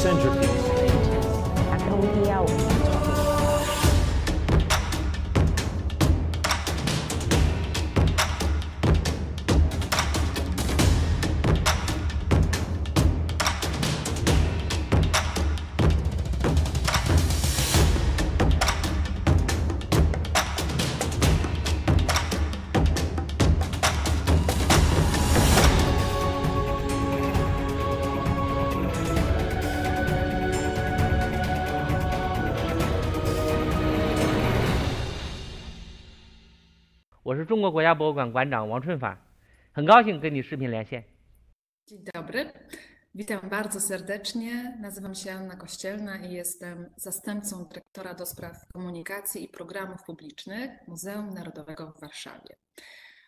centerpiece. 中国国家博物馆馆长王春法，很高兴跟你视频连线。 Dzień dobry. Witam bardzo serdecznie. Nazywam się Anna Kościelna i jestem zastępcą dyrektora do spraw komunikacji i programów publicznych Muzeum Narodowego w Warszawie.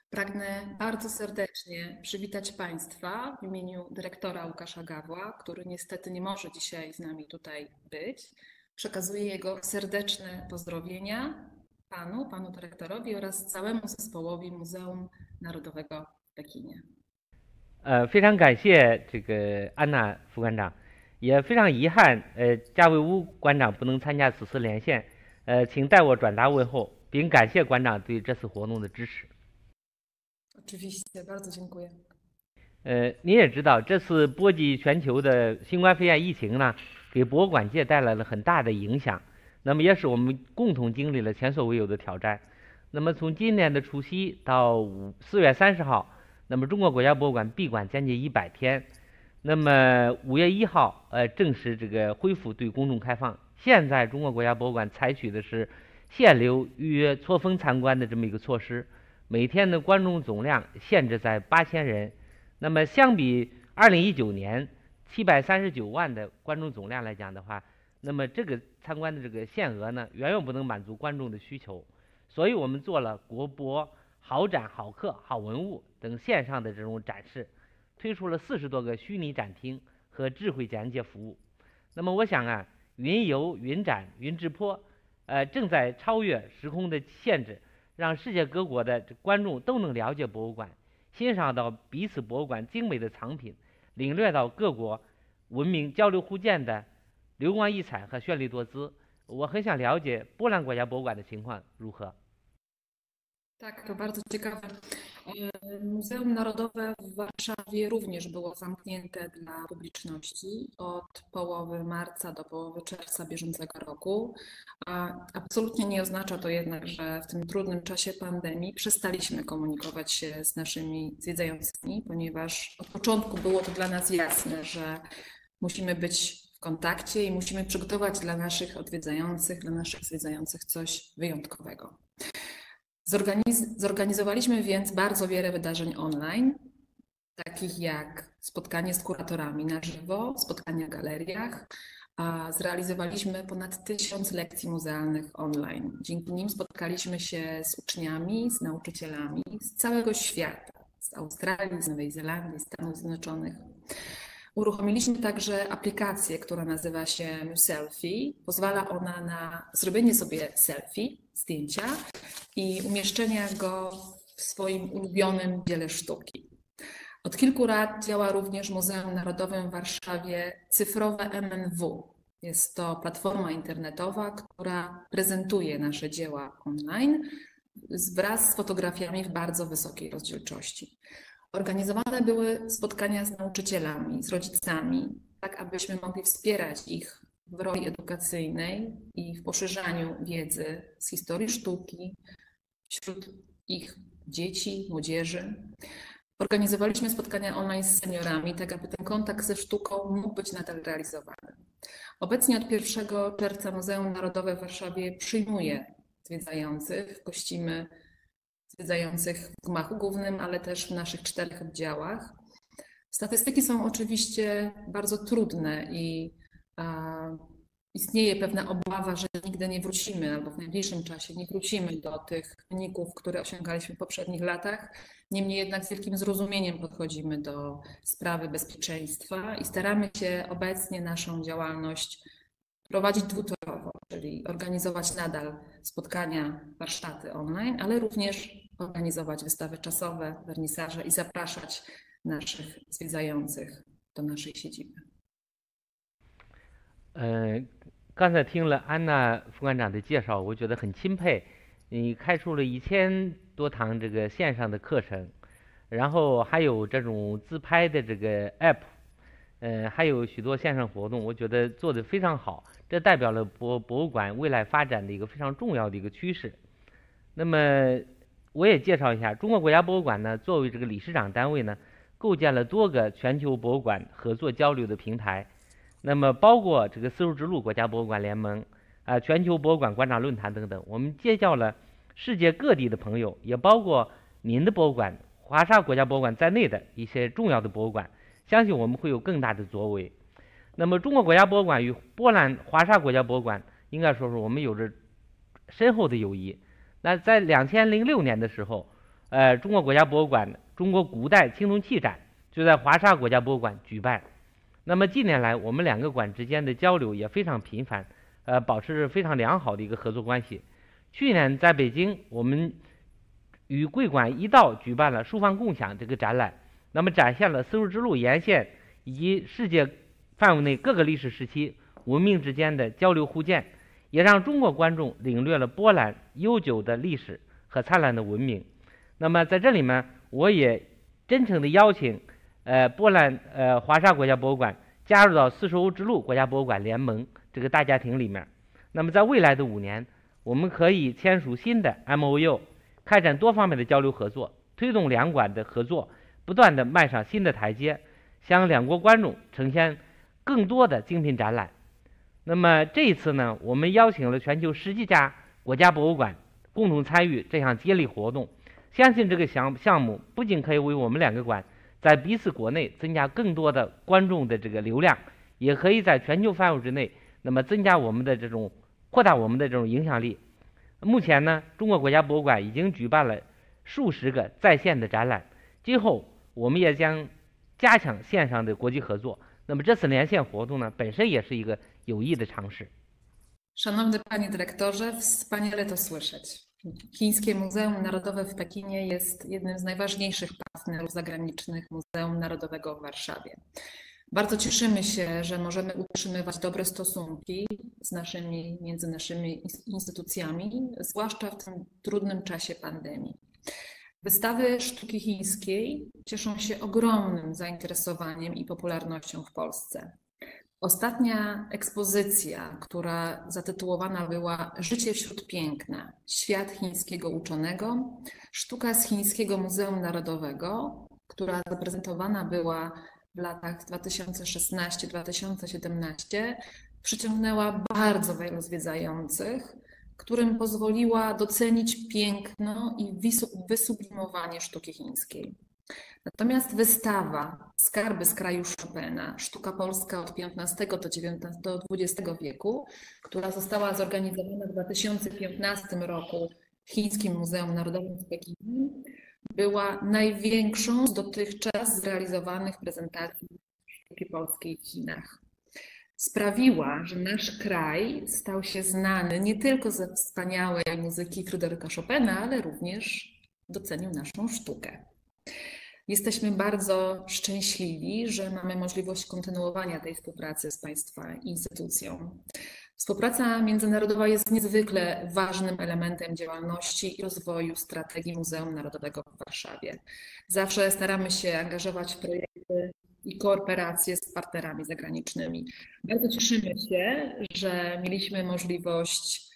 Pragnę bardzo serdecznie przywitać Państwa w imieniu dyrektora Łukasza Gawła, który niestety nie może dzisiaj z nami tutaj być. Przekazuję jego serdeczne pozdrowienia Panu, Panu dyrektorowi oraz całemu zespołowi Muzeum Narodowego w Pekinie. 呃，非常感谢这个安娜副馆长，也非常遗憾，呃，加维乌馆长不能参加此次连线，呃，请代我转达问候，并感谢馆长对这次活动的支持。 Oczywiście, bardzo dziękuję. 呃，您也知道，这次波及全球的新冠肺炎疫情呢，给博物馆界带来了很大的影响， 那么也使我们共同经历了前所未有的挑战。那么从今年的除夕到五四月三十号，那么中国国家博物馆闭馆将近一百天，那么五月一号，呃，正式这个恢复对公众开放。现在中国国家博物馆采取的是限流、预约、错峰参观的这么一个措施，每天的观众总量限制在八千人。那么相比二零一九年七百三十九万的观众总量来讲的话，那么这个参观的这个限额呢，远远不能满足观众的需求，所以我们做了国博、好展、好客、好文物等线上的这种展示，推出了四十多个虚拟展厅和智慧讲解服务。那么我想啊，云游、云展、云直播，呃，正在超越时空的限制，让世界各国的观众都能了解博物馆。欣赏到彼此博物馆精美的藏品，领略到各国文明交流互鉴的流光溢彩和绚丽多姿。我很想了解波兰国家博物馆的情况如何。 Tak, to bardzo ciekawe. E, Muzeum Narodowe w Warszawie również było zamknięte dla publiczności od połowy marca do połowy czerwca bieżącego roku. A absolutnie nie oznacza to jednak, że w tym trudnym czasie pandemii przestaliśmy komunikować się z naszymi zwiedzającymi, ponieważ od początku było to dla nas jasne, że musimy być w kontakcie i musimy przygotować dla naszych odwiedzających, dla naszych zwiedzających coś wyjątkowego. Zorganiz- zorganizowaliśmy więc bardzo wiele wydarzeń online, takich jak spotkanie z kuratorami na żywo, spotkania w galeriach, a zrealizowaliśmy ponad tysiąc lekcji muzealnych online. Dzięki nim spotkaliśmy się z uczniami, z nauczycielami z całego świata, z Australii, z Nowej Zelandii, Stanów Zjednoczonych. Uruchomiliśmy także aplikację, która nazywa się Selfie. Pozwala ona na zrobienie sobie selfie, zdjęcia i umieszczenia go w swoim ulubionym dziele sztuki. Od kilku lat działa również Muzeum Narodowym w Warszawie cyfrowe MNW. Jest to platforma internetowa, która prezentuje nasze dzieła online wraz z fotografiami w bardzo wysokiej rozdzielczości. Organizowane były spotkania z nauczycielami, z rodzicami, tak abyśmy mogli wspierać ich w roli edukacyjnej i w poszerzaniu wiedzy z historii sztuki wśród ich dzieci, młodzieży. Organizowaliśmy spotkania online z seniorami, tak aby ten kontakt ze sztuką mógł być nadal realizowany. Obecnie od 1 czerwca Muzeum Narodowe w Warszawie przyjmuje zwiedzających. Gościmy zwiedzających w gmachu głównym, ale też w naszych czterech oddziałach. Statystyki są oczywiście bardzo trudne i istnieje pewna obawa, że nigdy nie wrócimy albo w najbliższym czasie nie wrócimy do tych wyników, które osiągaliśmy w poprzednich latach. Niemniej jednak z wielkim zrozumieniem podchodzimy do sprawy bezpieczeństwa i staramy się obecnie naszą działalność prowadzić dwutorowo, czyli organizować nadal spotkania, warsztaty online, ale również organizować wystawy czasowe, wernisaże i zapraszać naszych zwiedzających do naszej siedziby. 呃，刚才听了安娜副馆长的介绍，我觉得很钦佩。你开出了一千多堂这个线上的课程，然后还有这种自拍的这个 app，呃，还有许多线上活动，我觉得做得非常好。这代表了博博物馆未来发展的一个非常重要的一个趋势。那么，我也介绍一下，中国国家博物馆呢，作为这个理事长单位呢，构建了多个全球博物馆合作交流的平台。那么，包括这个丝绸之路国家博物馆联盟啊，全球博物馆馆长论坛等等，我们结交了世界各地的朋友，也包括您的博物馆华沙国家博物馆在内的一些重要的博物馆，相信我们会有更大的作为。那么，中国国家博物馆与波兰华沙国家博物馆应该说是我们有着深厚的友谊。那在两千零六年的时候，呃，中国国家博物馆中国古代青铜器展就在华沙国家博物馆举办。那么近年来，我们两个馆之间的交流也非常频繁，呃，保持着非常良好的一个合作关系。去年在北京，我们与贵馆一道举办了“书房共享”这个展览，那么展现了丝绸之路沿线以及世界范围内各个历史时期文明之间的交流互鉴，也让中国观众领略了波兰悠久的历史和灿烂的文明。那么在这里面，我也真诚的邀请。呃，波兰呃华沙国家博物馆加入到丝绸之路国家博物馆联盟这个大家庭里面。那么在未来的五年，我们可以签署新的 M O U，开展多方面的交流合作，推动两馆的合作不断的迈上新的台阶，向两国观众呈现更多的精品展览。那么这一次呢，我们邀请了全球十几家国家博物馆共同参与这项接力活动。相信这个项项目不仅可以为我们两个馆。在彼此国内增加更多的观众的这个流量，也可以在全球范围之内，那么增加我们的这种扩大我们的这种影响力。目前呢，中国国家博物馆已经举办了数十个在线的展览，今后我们也将加强线上的国际合作。那么这次连线活动呢，本身也是一个有益的尝试。Szanowny Panie Dyrektorze, wspaniale to słyszeć. Chińskie Muzeum Narodowe w Pekinie jest jednym z najważniejszych partnerów zagranicznych Muzeum Narodowego w Warszawie. Bardzo cieszymy się, że możemy utrzymywać dobre stosunki z naszymi, między naszymi instytucjami, zwłaszcza w tym trudnym czasie pandemii. Wystawy sztuki chińskiej cieszą się ogromnym zainteresowaniem i popularnością w Polsce. Ostatnia ekspozycja, która zatytułowana była Życie wśród piękna świat chińskiego uczonego, sztuka z Chińskiego Muzeum Narodowego, która zaprezentowana była w latach 2016-2017, przyciągnęła bardzo wielu zwiedzających, którym pozwoliła docenić piękno i wysublimowanie sztuki chińskiej. Natomiast wystawa Skarby z kraju Chopina, sztuka polska od XV do, XIX, do XX wieku, która została zorganizowana w 2015 roku w Chińskim Muzeum Narodowym w Pekinie, była największą z dotychczas zrealizowanych prezentacji sztuki polskiej w Chinach. Sprawiła, że nasz kraj stał się znany nie tylko ze wspaniałej muzyki Fryderyka Chopina, ale również docenił naszą sztukę. Jesteśmy bardzo szczęśliwi, że mamy możliwość kontynuowania tej współpracy z Państwa instytucją. Współpraca międzynarodowa jest niezwykle ważnym elementem działalności i rozwoju strategii Muzeum Narodowego w Warszawie. Zawsze staramy się angażować w projekty i kooperacje z partnerami zagranicznymi. Bardzo cieszymy się, że mieliśmy możliwość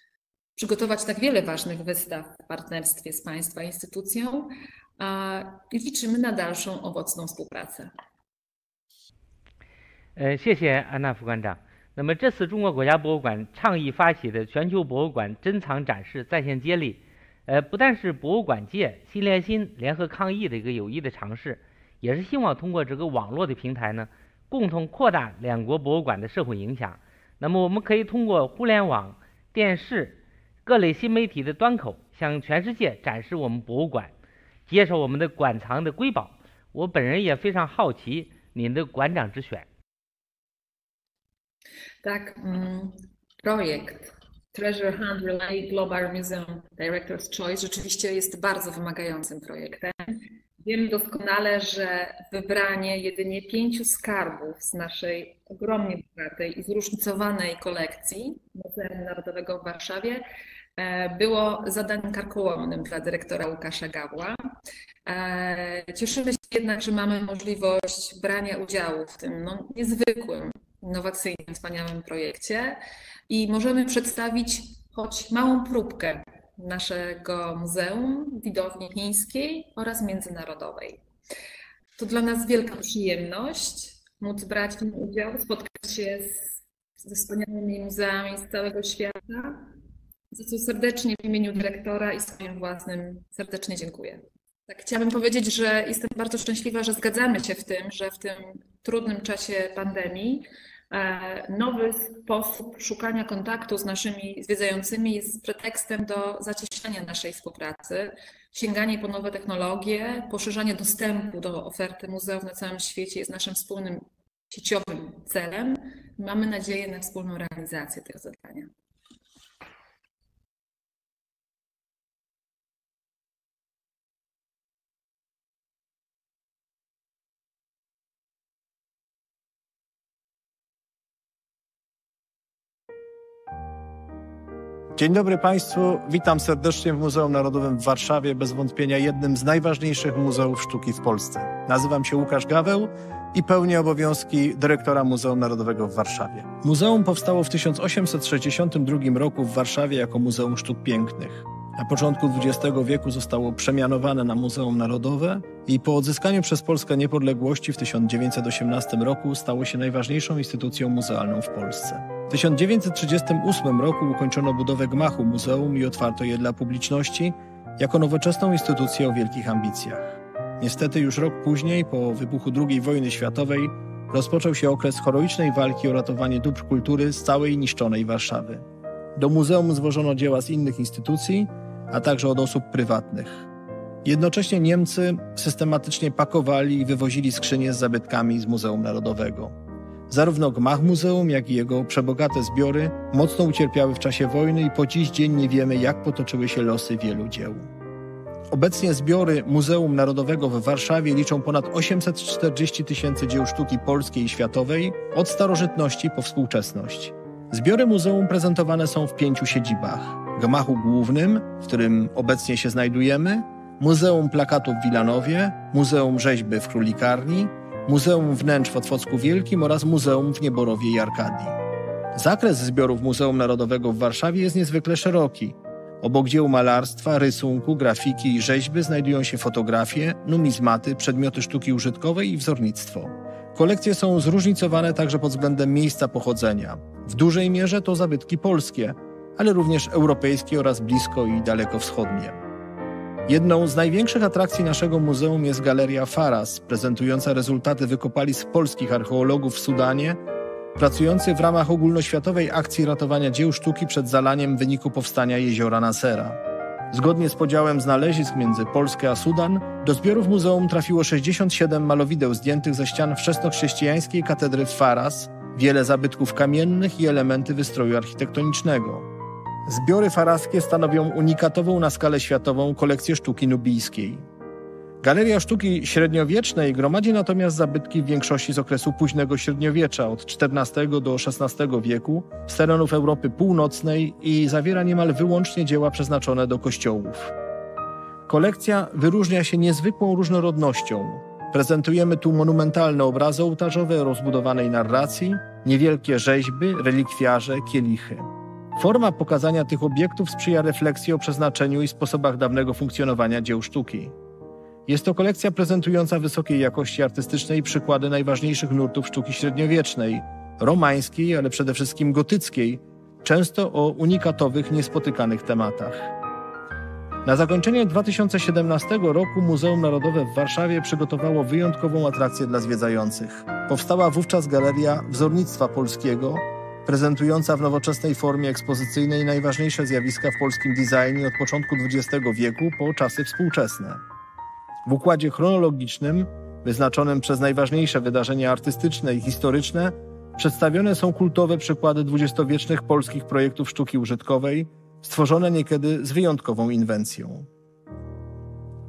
przygotować tak wiele ważnych wystaw w partnerstwie z Państwa instytucją, i liczymy na dalszą owocną współpracę. 呃，谢谢安娜副馆长。那么这次中国国家博物馆倡议发起的全球博物馆珍藏展示在线接力，呃，不但是博物馆界心连心、联合抗疫的一个有益的尝试，也是希望通过这个网络的平台呢，共同扩大两国博物馆的社会影响。那么我们可以通过互联网、电视、各类新媒体的端口，向全世界展示我们博物馆。介绍我们的馆藏的瑰宝，我本人也非常好奇您的馆长之选。Tak, projekt Treasure Hunt Relay Global Museum Director's Choice rzeczywiście jest bardzo wymagającym projektem. Wiem doskonale, że wybranie jedynie pięciu skarbów z naszej ogromnie bogatej i zróżnicowanej kolekcji Muzeum Narodowego w Warszawie e, było zadaniem karkołomnym dla dyrektora Łukasza Gawła. E, cieszymy się jednak, że mamy możliwość brania udziału w tym no, niezwykłym, innowacyjnym, wspaniałym projekcie i możemy przedstawić choć małą próbkę naszego muzeum, widowni chińskiej oraz międzynarodowej. To dla nas wielka przyjemność móc brać w tym udział, spotkać się z, ze wspaniałymi muzeami z całego świata, za co serdecznie w imieniu dyrektora i swoim własnym serdecznie dziękuję. Tak, chciałabym powiedzieć, że jestem bardzo szczęśliwa, że zgadzamy się w tym, że w tym trudnym czasie pandemii E, nowy sposób szukania kontaktu z naszymi zwiedzającymi jest pretekstem do zacieśniania naszej współpracy, sięganie po nowe technologie, poszerzanie dostępu do oferty muzeów na całym świecie jest naszym wspólnym sieciowym celem. Mamy nadzieję na wspólną realizację tego zadania. Dzień dobry Państwu, witam serdecznie w Muzeum Narodowym w Warszawie, bez wątpienia jednym z najważniejszych muzeów sztuki w Polsce. Nazywam się Łukasz Gaweł i pełnię obowiązki dyrektora Muzeum Narodowego w Warszawie. Muzeum powstało w 1862 roku w Warszawie jako Muzeum Sztuk Pięknych. Na początku XX wieku zostało przemianowane na Muzeum Narodowe i po odzyskaniu przez Polskę niepodległości w 1918 roku stało się najważniejszą instytucją muzealną w Polsce. W 1938 roku ukończono budowę gmachu muzeum i otwarto je dla publiczności jako nowoczesną instytucję o wielkich ambicjach. Niestety już rok później, po wybuchu II wojny światowej, rozpoczął się okres heroicznej walki o ratowanie dóbr kultury z całej niszczonej Warszawy. Do muzeum zwożono dzieła z innych instytucji, a także od osób prywatnych. Jednocześnie Niemcy systematycznie pakowali i wywozili skrzynie z zabytkami z Muzeum Narodowego. Zarówno gmach muzeum, jak i jego przebogate zbiory mocno ucierpiały w czasie wojny i po dziś dzień nie wiemy, jak potoczyły się losy wielu dzieł. Obecnie zbiory Muzeum Narodowego w Warszawie liczą ponad 840 tysięcy dzieł sztuki polskiej i światowej, od starożytności po współczesność. Zbiory muzeum prezentowane są w pięciu siedzibach: gmachu głównym, w którym obecnie się znajdujemy, Muzeum Plakatu w Wilanowie, Muzeum Rzeźby w Królikarni, Muzeum Wnętrz w Otwocku Wielkim oraz Muzeum w Nieborowie i Arkadii. Zakres zbiorów Muzeum Narodowego w Warszawie jest niezwykle szeroki. Obok dzieł malarstwa, rysunku, grafiki i rzeźby znajdują się fotografie, numizmaty, przedmioty sztuki użytkowej i wzornictwo. Kolekcje są zróżnicowane także pod względem miejsca pochodzenia. W dużej mierze to zabytki polskie, ale również europejskie oraz blisko i daleko wschodnie. Jedną z największych atrakcji naszego muzeum jest Galeria Faras, prezentująca rezultaty wykopalisk polskich archeologów w Sudanie, pracujących w ramach ogólnoświatowej akcji ratowania dzieł sztuki przed zalaniem w wyniku powstania jeziora Nasera. Zgodnie z podziałem znalezisk między Polskę a Sudan, do zbiorów muzeum trafiło 67 malowideł zdjętych ze ścian wczesnochrześcijańskiej katedry Faras, wiele zabytków kamiennych i elementy wystroju architektonicznego. Zbiory faraskie stanowią unikatową na skalę światową kolekcję sztuki nubijskiej. Galeria Sztuki Średniowiecznej gromadzi natomiast zabytki w większości z okresu późnego średniowiecza, od XIV do XVI wieku, z terenów Europy Północnej i zawiera niemal wyłącznie dzieła przeznaczone do kościołów. Kolekcja wyróżnia się niezwykłą różnorodnością. Prezentujemy tu monumentalne obrazy ołtarzowe rozbudowanej narracji, niewielkie rzeźby, relikwiarze, kielichy. Forma pokazania tych obiektów sprzyja refleksji o przeznaczeniu i sposobach dawnego funkcjonowania dzieł sztuki. Jest to kolekcja prezentująca wysokiej jakości artystycznej przykłady najważniejszych nurtów sztuki średniowiecznej, romańskiej, ale przede wszystkim gotyckiej, często o unikatowych, niespotykanych tematach. Na zakończenie 2017 roku Muzeum Narodowe w Warszawie przygotowało wyjątkową atrakcję dla zwiedzających. Powstała wówczas Galeria Wzornictwa Polskiego, prezentująca w nowoczesnej formie ekspozycyjnej najważniejsze zjawiska w polskim designie od początku XX wieku po czasy współczesne. W układzie chronologicznym, wyznaczonym przez najważniejsze wydarzenia artystyczne i historyczne, przedstawione są kultowe przykłady dwudziestowiecznych polskich projektów sztuki użytkowej, stworzone niekiedy z wyjątkową inwencją.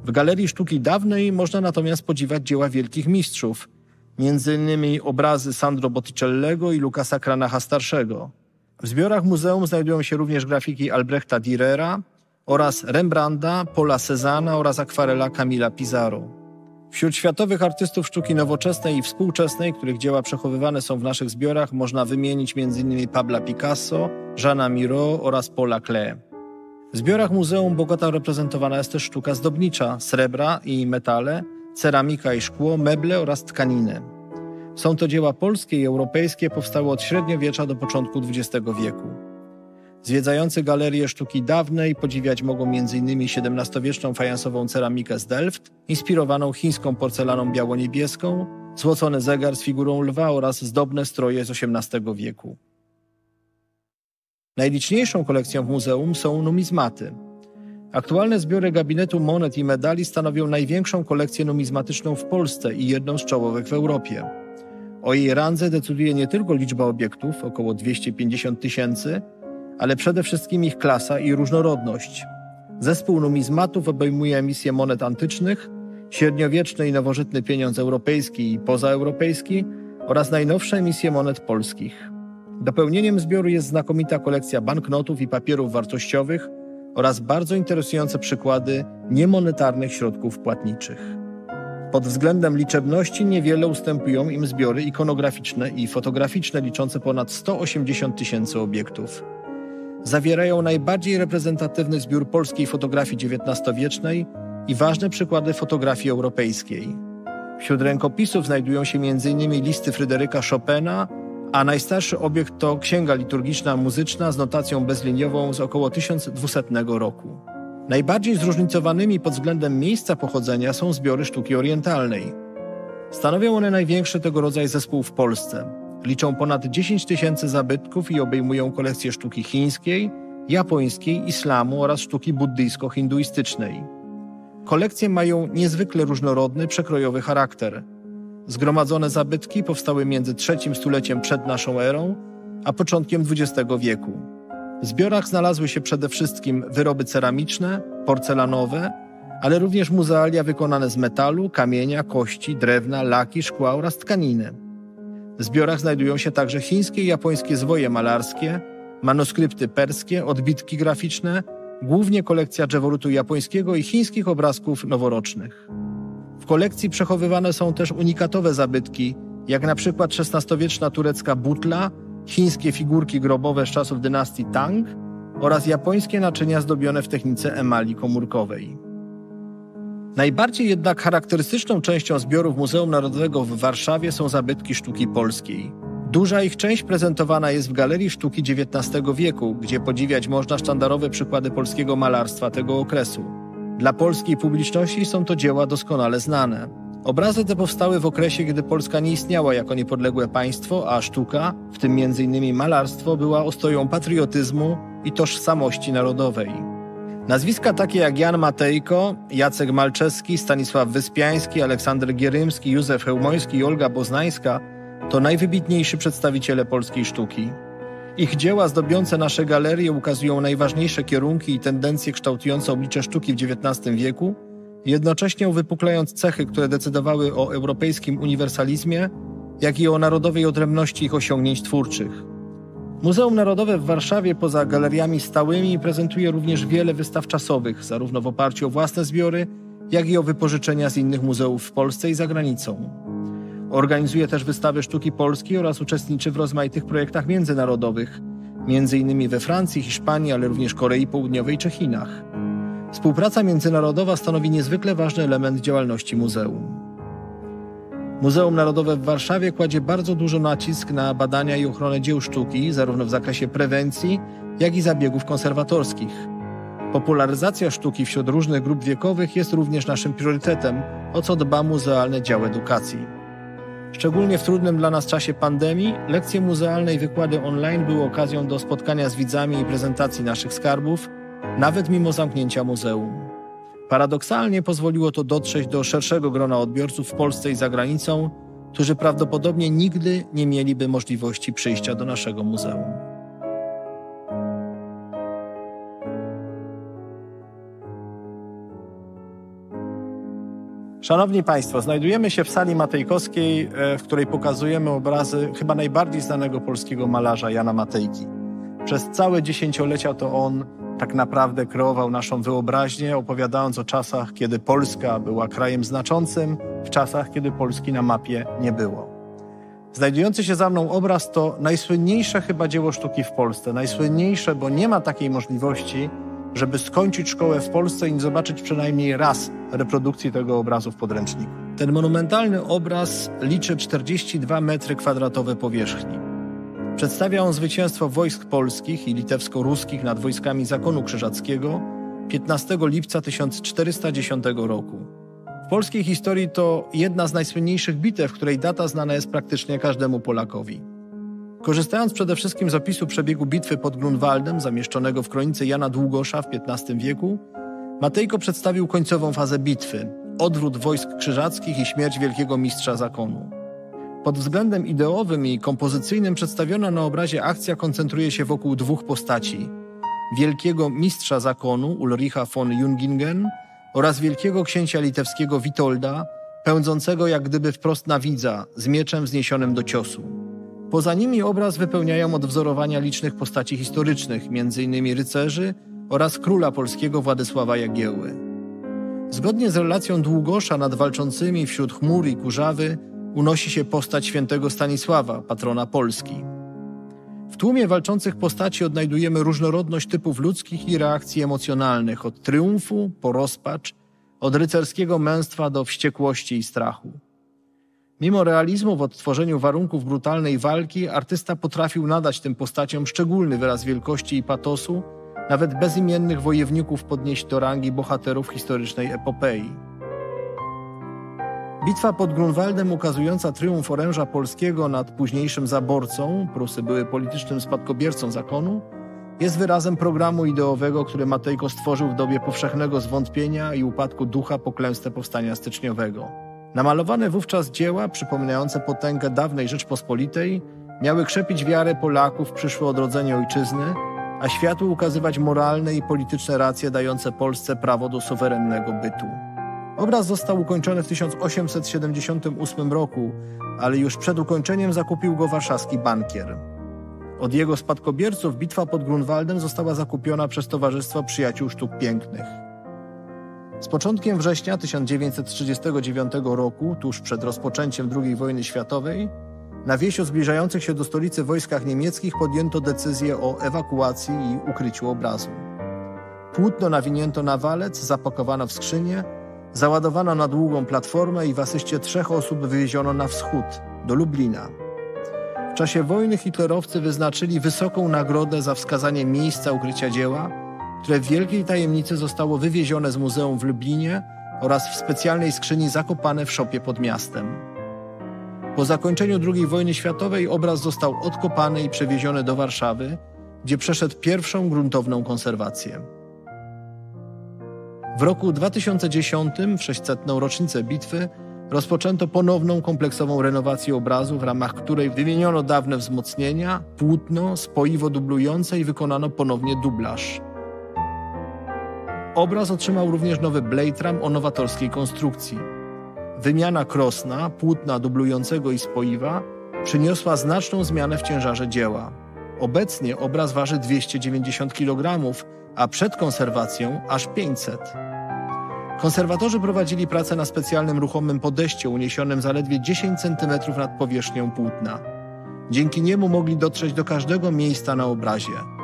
W Galerii Sztuki Dawnej można natomiast podziwiać dzieła wielkich mistrzów, m.in. obrazy Sandro Botticellego i Lukasa Kranacha Starszego. W zbiorach muzeum znajdują się również grafiki Albrechta Dürera oraz Rembrandta, Paula Cezana oraz akwarela Camila Pizarro. Wśród światowych artystów sztuki nowoczesnej i współczesnej, których dzieła przechowywane są w naszych zbiorach, można wymienić m.in. Pabla Picasso, Jeana Miro oraz Paula Klee. W zbiorach muzeum Bogota reprezentowana jest też sztuka zdobnicza, srebra i metale, ceramika i szkło, meble oraz tkaniny. Są to dzieła polskie i europejskie, powstałe od średniowiecza do początku XX wieku. Zwiedzający galerię sztuki dawnej podziwiać mogą m.in. XVII-wieczną fajansową ceramikę z Delft, inspirowaną chińską porcelaną biało-niebieską, złocony zegar z figurą lwa oraz zdobne stroje z XVIII wieku. Najliczniejszą kolekcją w muzeum są numizmaty. Aktualne zbiory gabinetu monet i medali stanowią największą kolekcję numizmatyczną w Polsce i jedną z czołowych w Europie. O jej randze decyduje nie tylko liczba obiektów, około 250 tysięcy, ale przede wszystkim ich klasa i różnorodność. Zespół numizmatów obejmuje emisję monet antycznych, średniowieczny i nowożytny pieniądz europejski i pozaeuropejski oraz najnowsze emisje monet polskich. Dopełnieniem zbioru jest znakomita kolekcja banknotów i papierów wartościowych oraz bardzo interesujące przykłady niemonetarnych środków płatniczych. Pod względem liczebności niewiele ustępują im zbiory ikonograficzne i fotograficzne liczące ponad 180 tysięcy obiektów. Zawierają najbardziej reprezentatywny zbiór polskiej fotografii XIX-wiecznej i ważne przykłady fotografii europejskiej. Wśród rękopisów znajdują się m.in. listy Fryderyka Chopina, a najstarszy obiekt to księga liturgiczna muzyczna z notacją bezliniową z około 1200 roku. Najbardziej zróżnicowanymi pod względem miejsca pochodzenia są zbiory sztuki orientalnej. Stanowią one największy tego rodzaju zespół w Polsce. Liczą ponad 10 tysięcy zabytków i obejmują kolekcję sztuki chińskiej, japońskiej, islamu oraz sztuki buddyjsko-hinduistycznej. Kolekcje mają niezwykle różnorodny, przekrojowy charakter. Zgromadzone zabytki powstały między trzecim stuleciem przed naszą erą a początkiem XX wieku. W zbiorach znalazły się przede wszystkim wyroby ceramiczne, porcelanowe, ale również muzealia wykonane z metalu, kamienia, kości, drewna, laki, szkła oraz tkaniny. W zbiorach znajdują się także chińskie i japońskie zwoje malarskie, manuskrypty perskie, odbitki graficzne, głównie kolekcja drzeworytu japońskiego i chińskich obrazków noworocznych. Kolekcji przechowywane są też unikatowe zabytki, jak na przykład XVI-wieczna turecka butla, chińskie figurki grobowe z czasów dynastii Tang oraz japońskie naczynia zdobione w technice emali komórkowej. Najbardziej jednak charakterystyczną częścią zbiorów Muzeum Narodowego w Warszawie są zabytki sztuki polskiej. Duża ich część prezentowana jest w Galerii Sztuki XIX wieku, gdzie podziwiać można sztandarowe przykłady polskiego malarstwa tego okresu. Dla polskiej publiczności są to dzieła doskonale znane. Obrazy te powstały w okresie, gdy Polska nie istniała jako niepodległe państwo, a sztuka, w tym m.in. malarstwo, była ostoją patriotyzmu i tożsamości narodowej. Nazwiska takie jak Jan Matejko, Jacek Malczewski, Stanisław Wyspiański, Aleksander Gierymski, Józef Hełmoński i Olga Boznańska to najwybitniejsi przedstawiciele polskiej sztuki. Ich dzieła zdobiące nasze galerie ukazują najważniejsze kierunki i tendencje kształtujące oblicze sztuki w XIX wieku, jednocześnie uwypuklając cechy, które decydowały o europejskim uniwersalizmie, jak i o narodowej odrębności ich osiągnięć twórczych. Muzeum Narodowe w Warszawie poza galeriami stałymi prezentuje również wiele wystaw czasowych, zarówno w oparciu o własne zbiory, jak i o wypożyczenia z innych muzeów w Polsce i za granicą. Organizuje też wystawy sztuki polskiej oraz uczestniczy w rozmaitych projektach międzynarodowych, m.in. we Francji, Hiszpanii, ale również Korei Południowej czy Chinach. Współpraca międzynarodowa stanowi niezwykle ważny element działalności muzeum. Muzeum Narodowe w Warszawie kładzie bardzo dużo nacisk na badania i ochronę dzieł sztuki, zarówno w zakresie prewencji, jak i zabiegów konserwatorskich. Popularyzacja sztuki wśród różnych grup wiekowych jest również naszym priorytetem, o co dba Muzealny Dział Edukacji. Szczególnie w trudnym dla nas czasie pandemii, lekcje muzealne i wykłady online były okazją do spotkania z widzami i prezentacji naszych skarbów, nawet mimo zamknięcia muzeum. Paradoksalnie pozwoliło to dotrzeć do szerszego grona odbiorców w Polsce i za granicą, którzy prawdopodobnie nigdy nie mieliby możliwości przyjścia do naszego muzeum. Szanowni Państwo, znajdujemy się w sali Matejkowskiej, e, w której pokazujemy obrazy chyba najbardziej znanego polskiego malarza Jana Matejki. Przez całe dziesięciolecia to on tak naprawdę kreował naszą wyobraźnię, opowiadając o czasach, kiedy Polska była krajem znaczącym, w czasach, kiedy Polski na mapie nie było. Znajdujący się za mną obraz to najsłynniejsze chyba dzieło sztuki w Polsce. Najsłynniejsze, bo nie ma takiej możliwości, żeby skończyć szkołę w Polsce i zobaczyć przynajmniej raz reprodukcji tego obrazu w podręczniku. Ten monumentalny obraz liczy 42 metry kwadratowe powierzchni. Przedstawia on zwycięstwo wojsk polskich i litewsko-ruskich nad wojskami Zakonu Krzyżackiego 15 lipca 1410 roku. W polskiej historii to jedna z najsłynniejszych bitew, której data znana jest praktycznie każdemu Polakowi. Korzystając przede wszystkim z opisu przebiegu bitwy pod Grunwaldem, zamieszczonego w kronice Jana Długosza w XV wieku, Matejko przedstawił końcową fazę bitwy, odwrót wojsk krzyżackich i śmierć wielkiego mistrza zakonu. Pod względem ideowym i kompozycyjnym przedstawiona na obrazie akcja koncentruje się wokół dwóch postaci: wielkiego mistrza zakonu Ulricha von Jungingen oraz wielkiego księcia litewskiego Witolda, pędzącego jak gdyby wprost na widza, z mieczem wzniesionym do ciosu. Poza nimi obraz wypełniają odwzorowania licznych postaci historycznych, m.in. rycerzy oraz króla polskiego Władysława Jagiełły. Zgodnie z relacją Długosza nad walczącymi wśród chmur i kurzawy unosi się postać świętego Stanisława, patrona Polski. W tłumie walczących postaci odnajdujemy różnorodność typów ludzkich i reakcji emocjonalnych, od triumfu po rozpacz, od rycerskiego męstwa do wściekłości i strachu. Mimo realizmu w odtworzeniu warunków brutalnej walki, artysta potrafił nadać tym postaciom szczególny wyraz wielkości i patosu, nawet bezimiennych wojowników podnieść do rangi bohaterów historycznej epopei. Bitwa pod Grunwaldem ukazująca triumf oręża polskiego nad późniejszym zaborcą, Prusy były politycznym spadkobiercą zakonu, jest wyrazem programu ideowego, który Matejko stworzył w dobie powszechnego zwątpienia i upadku ducha po klęsce powstania styczniowego. Namalowane wówczas dzieła, przypominające potęgę dawnej Rzeczpospolitej, miały krzepić wiarę Polaków w przyszłe odrodzenie ojczyzny, a światu ukazywać moralne i polityczne racje dające Polsce prawo do suwerennego bytu. Obraz został ukończony w 1878 roku, ale już przed ukończeniem zakupił go warszawski bankier. Od jego spadkobierców bitwa pod Grunwaldem została zakupiona przez Towarzystwo Przyjaciół Sztuk Pięknych. Z początkiem września 1939 roku, tuż przed rozpoczęciem II wojny światowej, na wieś o zbliżających się do stolicy wojskach niemieckich podjęto decyzję o ewakuacji i ukryciu obrazu. Płótno nawinięto na walec, zapakowano w skrzynię, załadowano na długą platformę i w asyście trzech osób wywieziono na wschód, do Lublina. W czasie wojny hitlerowcy wyznaczyli wysoką nagrodę za wskazanie miejsca ukrycia dzieła, które w wielkiej tajemnicy zostało wywiezione z muzeum w Lublinie oraz w specjalnej skrzyni zakopane w szopie pod miastem. Po zakończeniu II wojny światowej obraz został odkopany i przewieziony do Warszawy, gdzie przeszedł pierwszą gruntowną konserwację. W roku 2010, w 600. rocznicę bitwy, rozpoczęto ponowną kompleksową renowację obrazu, w ramach której wymieniono dawne wzmocnienia, płótno, spoiwo dublujące i wykonano ponownie dublaż. Obraz otrzymał również nowy blade ram o nowatorskiej konstrukcji. Wymiana krosna, płótna dublującego i spoiwa przyniosła znaczną zmianę w ciężarze dzieła. Obecnie obraz waży 290 kg, a przed konserwacją aż 500. Konserwatorzy prowadzili pracę na specjalnym ruchomym podejściu uniesionym zaledwie 10 cm nad powierzchnią płótna. Dzięki niemu mogli dotrzeć do każdego miejsca na obrazie.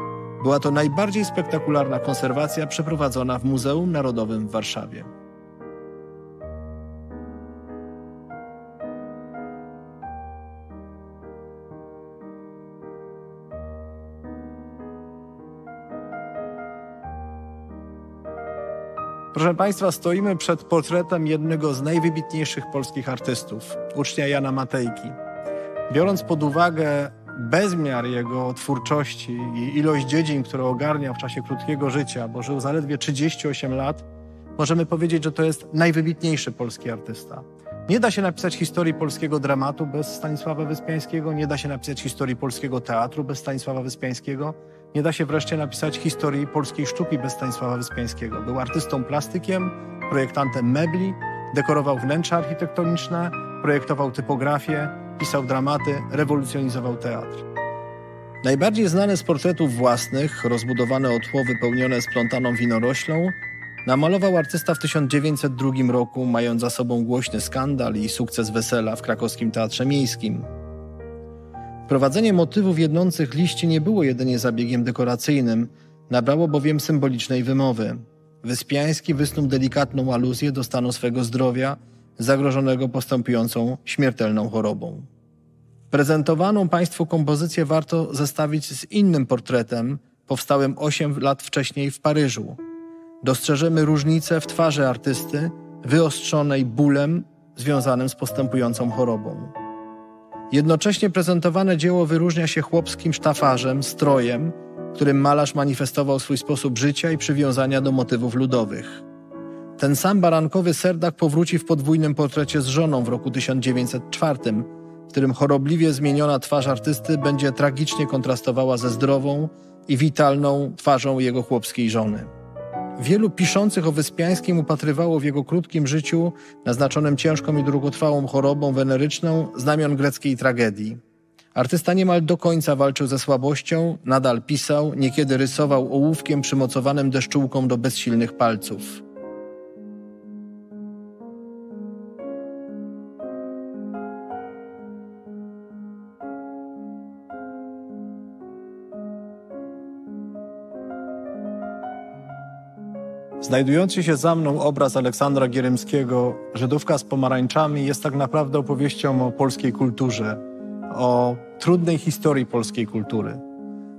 Była to najbardziej spektakularna konserwacja przeprowadzona w Muzeum Narodowym w Warszawie. Proszę Państwa, stoimy przed portretem jednego z najwybitniejszych polskich artystów, ucznia Jana Matejki. Biorąc pod uwagę bezmiar jego twórczości i ilość dziedzin, które ogarniał w czasie krótkiego życia, bo żył zaledwie 38 lat, możemy powiedzieć, że to jest najwybitniejszy polski artysta. Nie da się napisać historii polskiego dramatu bez Stanisława Wyspiańskiego, nie da się napisać historii polskiego teatru bez Stanisława Wyspiańskiego, nie da się wreszcie napisać historii polskiej sztuki bez Stanisława Wyspiańskiego. Był artystą plastykiem, projektantem mebli, dekorował wnętrza architektoniczne, projektował typografię, pisał dramaty, rewolucjonizował teatr. Najbardziej znane z portretów własnych, rozbudowane o tło wypełnione splątaną winoroślą, namalował artysta w 1902 roku, mając za sobą głośny skandal i sukces wesela w krakowskim Teatrze Miejskim. Wprowadzenie motywów jednących liści nie było jedynie zabiegiem dekoracyjnym, nabrało bowiem symbolicznej wymowy. Wyspiański wysnuł delikatną aluzję do stanu swego zdrowia, zagrożonego postępującą śmiertelną chorobą. Prezentowaną Państwu kompozycję warto zestawić z innym portretem, powstałym 8 lat wcześniej w Paryżu. Dostrzeżemy różnicę w twarzy artysty, wyostrzonej bólem związanym z postępującą chorobą. Jednocześnie prezentowane dzieło wyróżnia się chłopskim sztafarzem, strojem, którym malarz manifestował swój sposób życia i przywiązania do motywów ludowych. Ten sam barankowy serdak powróci w podwójnym portrecie z żoną w roku 1904, w którym chorobliwie zmieniona twarz artysty będzie tragicznie kontrastowała ze zdrową i witalną twarzą jego chłopskiej żony. Wielu piszących o Wyspiańskim upatrywało w jego krótkim życiu, naznaczonym ciężką i długotrwałą chorobą weneryczną, znamion greckiej tragedii. Artysta niemal do końca walczył ze słabością, nadal pisał, niekiedy rysował ołówkiem przymocowanym deszczułką do bezsilnych palców. Znajdujący się za mną obraz Aleksandra Gierymskiego, Żydówka z pomarańczami, jest tak naprawdę opowieścią o polskiej kulturze, o trudnej historii polskiej kultury.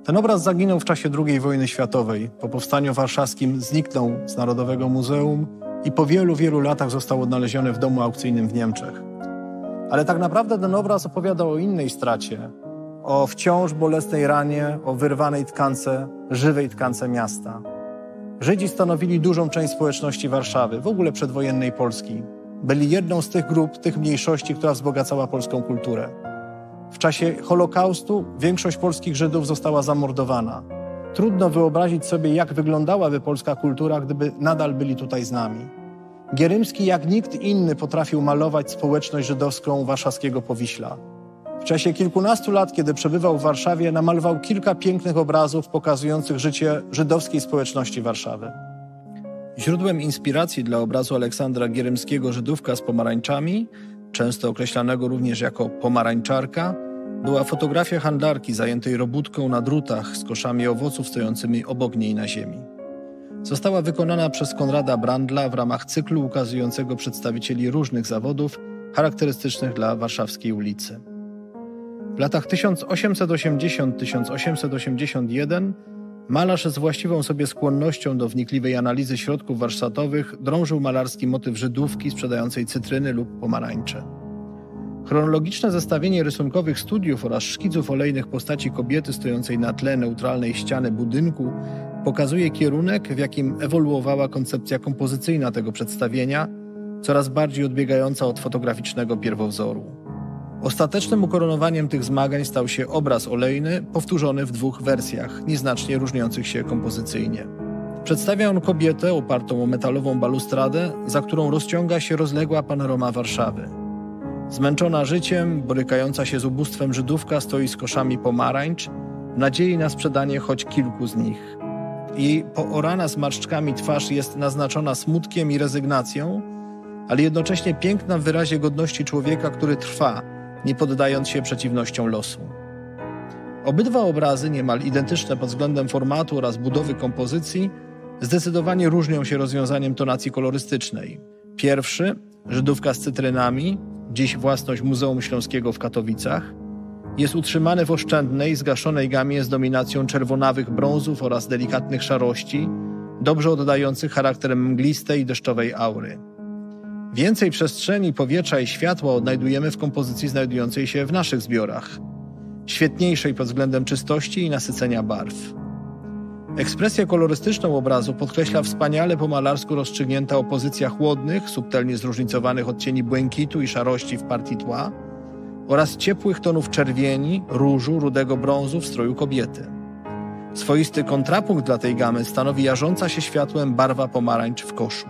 Ten obraz zaginął w czasie II wojny światowej. Po powstaniu warszawskim zniknął z Narodowego Muzeum i po wielu, wielu latach został odnaleziony w domu aukcyjnym w Niemczech. Ale tak naprawdę ten obraz opowiada o innej stracie, o wciąż bolesnej ranie, o wyrwanej tkance, żywej tkance miasta. Żydzi stanowili dużą część społeczności Warszawy, w ogóle przedwojennej Polski. Byli jedną z tych grup, tych mniejszości, która wzbogacała polską kulturę. W czasie Holokaustu większość polskich Żydów została zamordowana. Trudno wyobrazić sobie, jak wyglądałaby polska kultura, gdyby nadal byli tutaj z nami. Gierymski jak nikt inny potrafił malować społeczność żydowską warszawskiego Powiśla. Czasie kilkunastu lat, kiedy przebywał w Warszawie, namalował kilka pięknych obrazów pokazujących życie żydowskiej społeczności Warszawy. Źródłem inspiracji dla obrazu Aleksandra Gierymskiego Żydówka z pomarańczami, często określanego również jako pomarańczarka, była fotografia handlarki zajętej robótką na drutach z koszami owoców stojącymi obok niej na ziemi. Została wykonana przez Konrada Brandla w ramach cyklu ukazującego przedstawicieli różnych zawodów charakterystycznych dla warszawskiej ulicy. W latach 1880-1881 malarz z właściwą sobie skłonnością do wnikliwej analizy środków warsztatowych drążył malarski motyw Żydówki sprzedającej cytryny lub pomarańcze. Chronologiczne zestawienie rysunkowych studiów oraz szkiców olejnych postaci kobiety stojącej na tle neutralnej ściany budynku pokazuje kierunek, w jakim ewoluowała koncepcja kompozycyjna tego przedstawienia, coraz bardziej odbiegająca od fotograficznego pierwowzoru. Ostatecznym ukoronowaniem tych zmagań stał się obraz olejny, powtórzony w dwóch wersjach, nieznacznie różniących się kompozycyjnie. Przedstawia on kobietę opartą o metalową balustradę, za którą rozciąga się rozległa panorama Warszawy. Zmęczona życiem, borykająca się z ubóstwem Żydówka stoi z koszami pomarańcz, w nadziei na sprzedanie choć kilku z nich. Jej poorana zmarszczkami twarz jest naznaczona smutkiem i rezygnacją, ale jednocześnie piękna w wyrazie godności człowieka, który trwa, nie poddając się przeciwnościom losu. Obydwa obrazy, niemal identyczne pod względem formatu oraz budowy kompozycji, zdecydowanie różnią się rozwiązaniem tonacji kolorystycznej. Pierwszy, Żydówka z cytrynami, dziś własność Muzeum Śląskiego w Katowicach, jest utrzymany w oszczędnej, zgaszonej gamie z dominacją czerwonawych brązów oraz delikatnych szarości, dobrze oddających charakter mglistej deszczowej aury. Więcej przestrzeni, powietrza i światła odnajdujemy w kompozycji znajdującej się w naszych zbiorach, świetniejszej pod względem czystości i nasycenia barw. Ekspresję kolorystyczną obrazu podkreśla wspaniale po malarsku rozstrzygnięta opozycja chłodnych, subtelnie zróżnicowanych odcieni błękitu i szarości w partii tła oraz ciepłych tonów czerwieni, różu, rudego brązu w stroju kobiety. Swoisty kontrapunkt dla tej gamy stanowi jarząca się światłem barwa pomarańcz w koszu.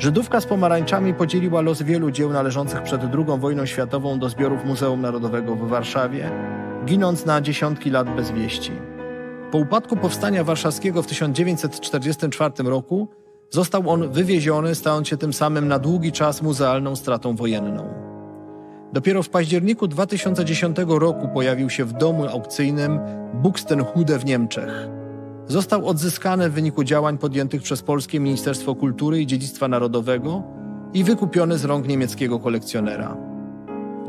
Żydówka z pomarańczami podzieliła los wielu dzieł należących przed II wojną światową do zbiorów Muzeum Narodowego w Warszawie, ginąc na dziesiątki lat bez wieści. Po upadku powstania warszawskiego w 1944 roku został on wywieziony, stając się tym samym na długi czas muzealną stratą wojenną. Dopiero w październiku 2010 roku pojawił się w domu aukcyjnym Buxtenhude w Niemczech. Został odzyskany w wyniku działań podjętych przez Polskie Ministerstwo Kultury i Dziedzictwa Narodowego i wykupiony z rąk niemieckiego kolekcjonera.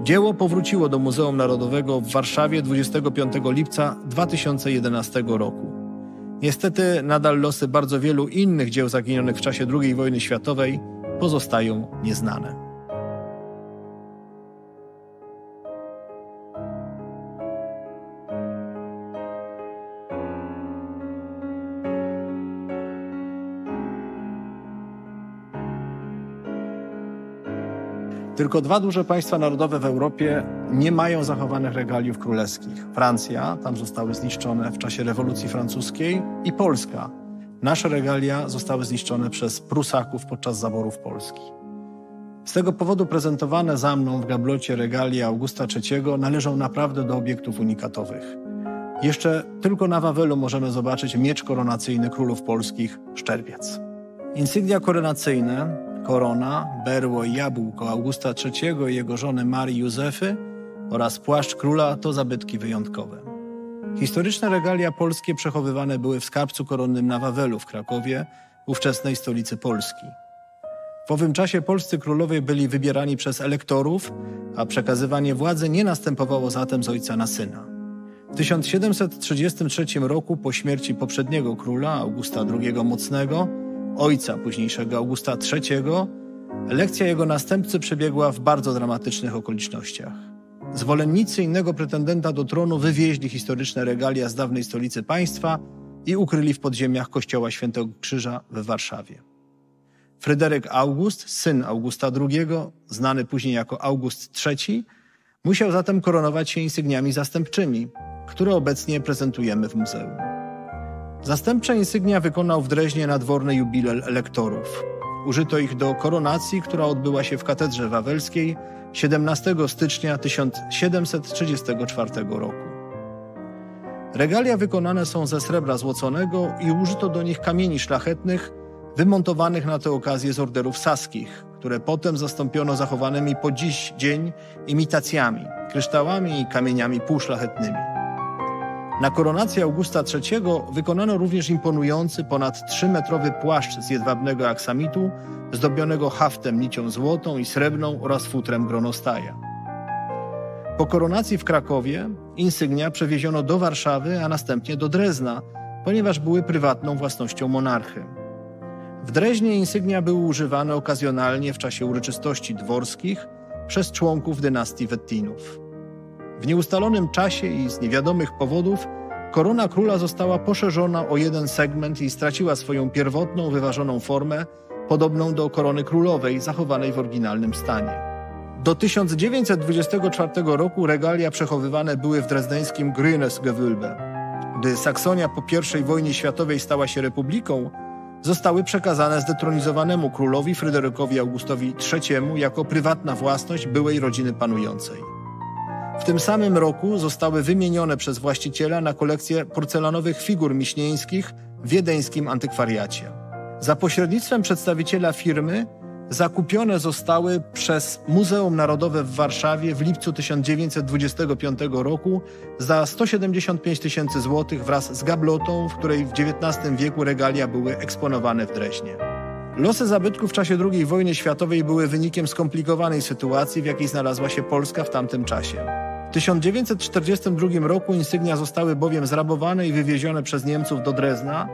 Dzieło powróciło do Muzeum Narodowego w Warszawie 25 lipca 2011 roku. Niestety nadal losy bardzo wielu innych dzieł zaginionych w czasie II wojny światowej pozostają nieznane. Tylko dwa duże państwa narodowe w Europie nie mają zachowanych regaliów królewskich. Francja, tam zostały zniszczone w czasie rewolucji francuskiej i Polska. Nasze regalia zostały zniszczone przez Prusaków podczas zaborów Polski. Z tego powodu prezentowane za mną w gablocie regalia Augusta III należą naprawdę do obiektów unikatowych. Jeszcze tylko na Wawelu możemy zobaczyć miecz koronacyjny królów polskich Szczerbiec. Insygnia koronacyjne korona, berło i jabłko Augusta III i jego żony Marii Józefy oraz płaszcz króla to zabytki wyjątkowe. Historyczne regalia polskie przechowywane były w skarbcu koronnym na Wawelu w Krakowie, ówczesnej stolicy Polski. W owym czasie polscy królowie byli wybierani przez elektorów, a przekazywanie władzy nie następowało zatem z ojca na syna. W 1733 roku po śmierci poprzedniego króla, Augusta II Mocnego, ojca późniejszego Augusta III, lekcja jego następcy przebiegła w bardzo dramatycznych okolicznościach. Zwolennicy innego pretendenta do tronu wywieźli historyczne regalia z dawnej stolicy państwa i ukryli w podziemiach kościoła Świętego Krzyża w Warszawie. Fryderyk August, syn Augusta II, znany później jako August III, musiał zatem koronować się insygniami zastępczymi, które obecnie prezentujemy w muzeum. Zastępcze insygnia wykonał w Dreźnie nadworny jubilel elektorów. Użyto ich do koronacji, która odbyła się w katedrze wawelskiej 17 stycznia 1734 roku. Regalia wykonane są ze srebra złoconego i użyto do nich kamieni szlachetnych wymontowanych na tę okazję z orderów saskich, które potem zastąpiono zachowanymi po dziś dzień imitacjami, kryształami i kamieniami półszlachetnymi. Na koronację Augusta III wykonano również imponujący ponad 3-metrowy płaszcz z jedwabnego aksamitu, zdobionego haftem nicią złotą i srebrną oraz futrem gronostaja. Po koronacji w Krakowie insygnia przewieziono do Warszawy, a następnie do Drezna, ponieważ były prywatną własnością monarchy. W Dreźnie insygnia były używane okazjonalnie w czasie uroczystości dworskich przez członków dynastii Wettinów. W nieustalonym czasie i z niewiadomych powodów korona króla została poszerzona o jeden segment i straciła swoją pierwotną, wyważoną formę, podobną do korony królowej, zachowanej w oryginalnym stanie. Do 1924 roku regalia przechowywane były w drezdeńskim Grünes Gdy Saksonia po I wojnie światowej stała się republiką, zostały przekazane zdetronizowanemu królowi Fryderykowi Augustowi III jako prywatna własność byłej rodziny panującej. W tym samym roku zostały wymienione przez właściciela na kolekcję porcelanowych figur miśnieńskich w wiedeńskim antykwariacie. Za pośrednictwem przedstawiciela firmy zakupione zostały przez Muzeum Narodowe w Warszawie w lipcu 1925 roku za 175 tysięcy złotych wraz z gablotą, w której w XIX wieku regalia były eksponowane w Dreźnie. Losy zabytków w czasie II wojny światowej były wynikiem skomplikowanej sytuacji, w jakiej znalazła się Polska w tamtym czasie. W 1942 roku insygnia zostały bowiem zrabowane i wywiezione przez Niemców do Drezna,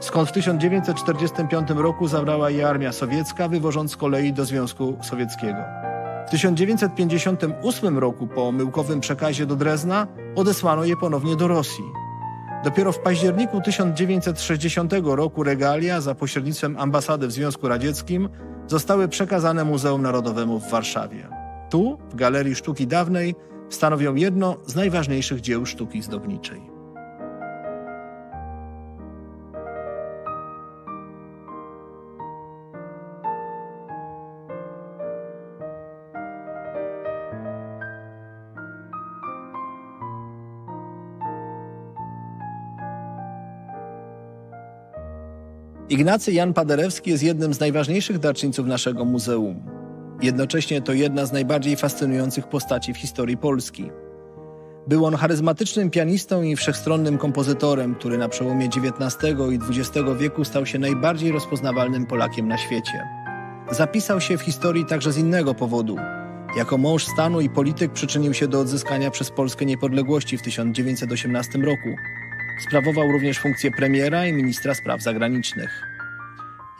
skąd w 1945 roku zabrała je armia sowiecka, wywożąc z kolei do Związku Sowieckiego. W 1958 roku po omyłkowym przekazie do Drezna odesłano je ponownie do Rosji. Dopiero w październiku 1960 roku regalia za pośrednictwem ambasady w Związku Radzieckim zostały przekazane Muzeum Narodowemu w Warszawie. Tu, w Galerii Sztuki Dawnej, stanowią jedno z najważniejszych dzieł sztuki zdobniczej. Ignacy Jan Paderewski jest jednym z najważniejszych darczyńców naszego muzeum. Jednocześnie to jedna z najbardziej fascynujących postaci w historii Polski. Był on charyzmatycznym pianistą i wszechstronnym kompozytorem, który na przełomie XIX i XX wieku stał się najbardziej rozpoznawalnym Polakiem na świecie. Zapisał się w historii także z innego powodu. Jako mąż stanu i polityk przyczynił się do odzyskania przez Polskę niepodległości w 1918 roku. Sprawował również funkcję premiera i ministra spraw zagranicznych.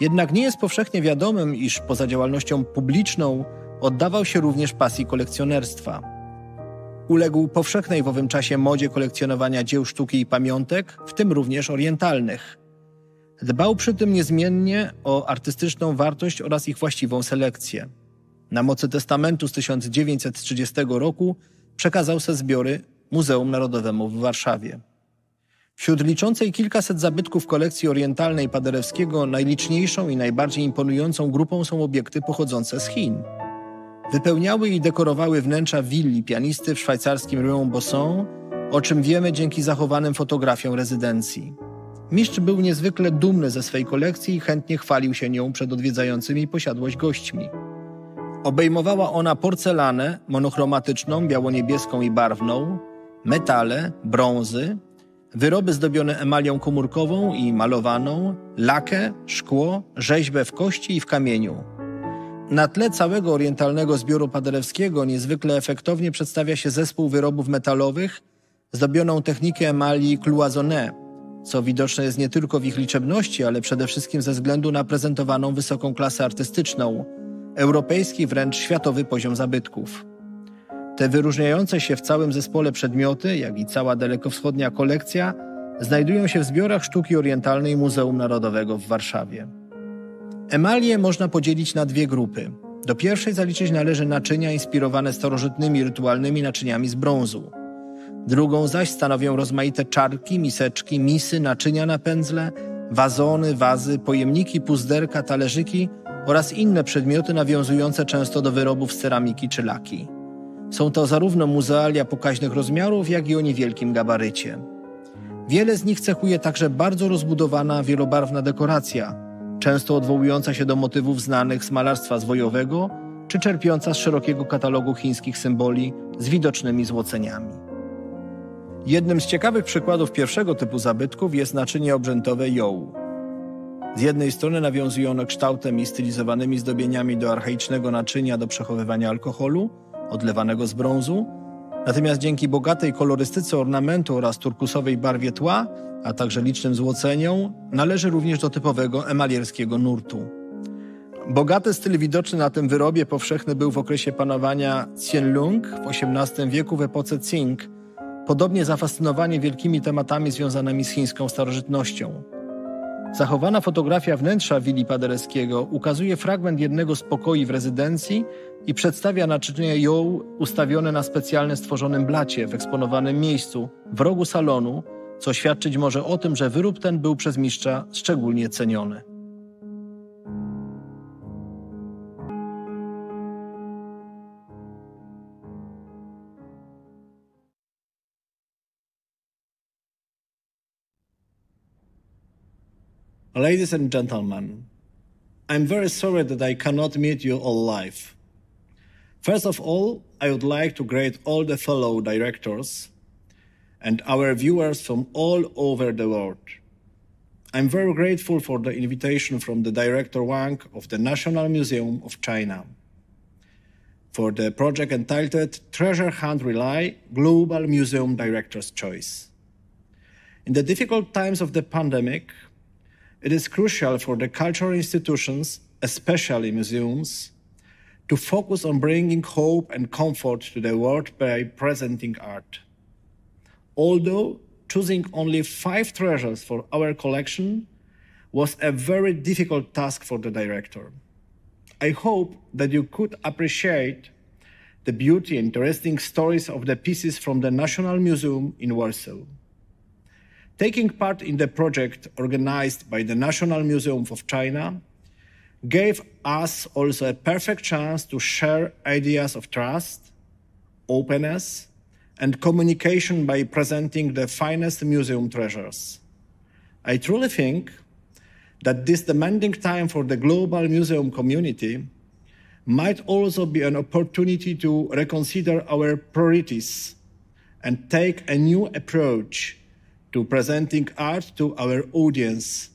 Jednak nie jest powszechnie wiadomym, iż poza działalnością publiczną oddawał się również pasji kolekcjonerstwa. Uległ powszechnej w owym czasie modzie kolekcjonowania dzieł sztuki i pamiątek, w tym również orientalnych. Dbał przy tym niezmiennie o artystyczną wartość oraz ich właściwą selekcję. Na mocy testamentu z 1930 roku przekazał se zbiory Muzeum Narodowemu w Warszawie. Wśród liczącej kilkaset zabytków kolekcji orientalnej Paderewskiego najliczniejszą i najbardziej imponującą grupą są obiekty pochodzące z Chin. Wypełniały i dekorowały wnętrza willi pianisty w szwajcarskim Rue Bosson, o czym wiemy dzięki zachowanym fotografiom rezydencji. Mistrz był niezwykle dumny ze swej kolekcji i chętnie chwalił się nią przed odwiedzającymi posiadłość gośćmi. Obejmowała ona porcelanę monochromatyczną, biało-niebieską i barwną, metale, brązy, wyroby zdobione emalią komórkową i malowaną, lakę, szkło, rzeźbę w kości i w kamieniu. Na tle całego orientalnego zbioru paderewskiego niezwykle efektownie przedstawia się zespół wyrobów metalowych zdobioną technikę emali cloisonné, co widoczne jest nie tylko w ich liczebności, ale przede wszystkim ze względu na prezentowaną wysoką klasę artystyczną, europejski wręcz światowy poziom zabytków. Te wyróżniające się w całym zespole przedmioty, jak i cała dalekowschodnia kolekcja, znajdują się w zbiorach sztuki orientalnej Muzeum Narodowego w Warszawie. Emalie można podzielić na dwie grupy. Do pierwszej zaliczyć należy naczynia inspirowane starożytnymi rytualnymi naczyniami z brązu. Drugą zaś stanowią rozmaite czarki, miseczki, misy, naczynia na pędzle, wazony, wazy, pojemniki, puzderka, talerzyki oraz inne przedmioty nawiązujące często do wyrobów z ceramiki czy laki. Są to zarówno muzealia pokaźnych rozmiarów, jak i o niewielkim gabarycie. Wiele z nich cechuje także bardzo rozbudowana, wielobarwna dekoracja, często odwołująca się do motywów znanych z malarstwa zwojowego, czy czerpiąca z szerokiego katalogu chińskich symboli z widocznymi złoceniami. Jednym z ciekawych przykładów pierwszego typu zabytków jest naczynie obrzętowe Jou. Z jednej strony nawiązują one kształtem i stylizowanymi zdobieniami do archaicznego naczynia do przechowywania alkoholu, odlewanego z brązu, natomiast dzięki bogatej kolorystyce ornamentu oraz turkusowej barwie tła, a także licznym złoceniom, należy również do typowego emalierskiego nurtu. Bogaty styl widoczny na tym wyrobie powszechny był w okresie panowania Qianlong w XVIII wieku w epoce Qing, podobnie zafascynowanie wielkimi tematami związanymi z chińską starożytnością. Zachowana fotografia wnętrza willi Paderewskiego ukazuje fragment jednego z pokoi w rezydencji i przedstawia naczynie ją ustawione na specjalnie stworzonym blacie w eksponowanym miejscu w rogu salonu, co świadczyć może o tym, że wyrób ten był przez mistrza szczególnie ceniony. Ladies and gentlemen, I'm very sorry that I cannot meet you all live. First of all, I would like to greet all the fellow directors and our viewers from all over the world. I'm very grateful for the invitation from the director Wang of the National Museum of China for the project entitled Treasure Hunt Relay Global Museum Director's Choice. In the difficult times of the pandemic, it is crucial for the cultural institutions, especially museums, to focus on bringing hope and comfort to the world by presenting art. Although choosing only five treasures for our collection was a very difficult task for the director. I hope that you could appreciate the beauty and interesting stories of the pieces from the National Museum in Warsaw. Taking part in the project organized by the National Museum of China gave us also a perfect chance to share ideas of trust, openness, and communication by presenting the finest museum treasures. I truly think that this demanding time for the global museum community might also be an opportunity to reconsider our priorities and take a new approach to presenting art to our audience,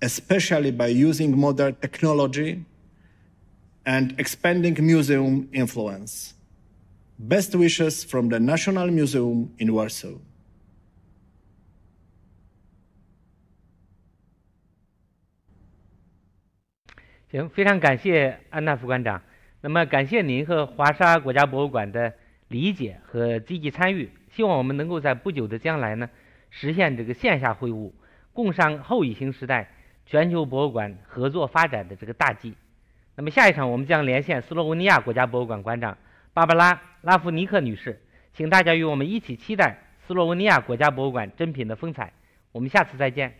especially by using modern technology and expanding museum influence. Best wishes from the National Museum in Warsaw. 行，非常感谢安娜副馆长。那么，感谢您和华沙国家博物馆的理解和积极参与。希望我们能够在不久的将来呢， 实现这个线下会晤，共商后疫情时代全球博物馆合作发展的这个大计。那么，下一场我们将连线斯洛文尼亚国家博物馆馆长芭芭拉·拉夫尼克女士，请大家与我们一起期待斯洛文尼亚国家博物馆珍品的风采。我们下次再见。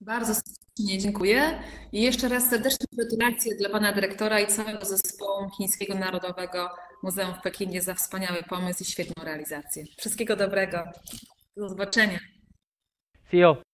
Bardzo serdecznie dziękuję i jeszcze raz serdeczne gratulacje dla pana dyrektora i całego zespołu Chińskiego Narodowego Muzeum w Pekinie za wspaniały pomysł i świetną realizację. Wszystkiego dobrego. Do zobaczenia. See you.